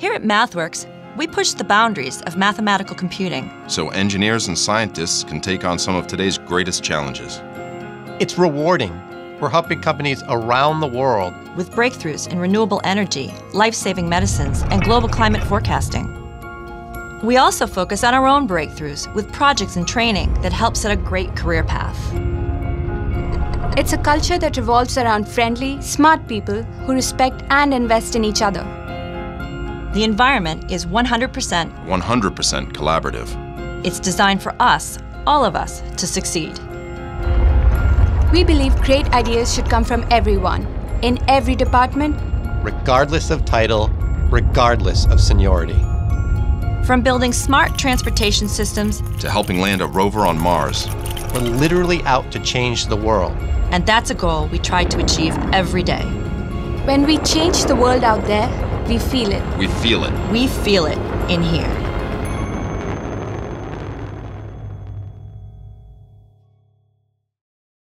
Here at MathWorks, we push the boundaries of mathematical computing. So engineers and scientists can take on some of today's greatest challenges. It's rewarding. We're helping companies around the world with breakthroughs in renewable energy, life saving medicines, and global climate forecasting. We also focus on our own breakthroughs with projects and training that help set a great career path. It's a culture that revolves around friendly, smart people who respect and invest in each other. The environment is 100% 100% collaborative. It's designed for us, all of us, to succeed. We believe great ideas should come from everyone, in every department, regardless of title, regardless of seniority. From building smart transportation systems to helping land a rover on Mars. We're literally out to change the world. And that's a goal we try to achieve every day. When we change the world out there, we feel it. We feel it. We feel it in here.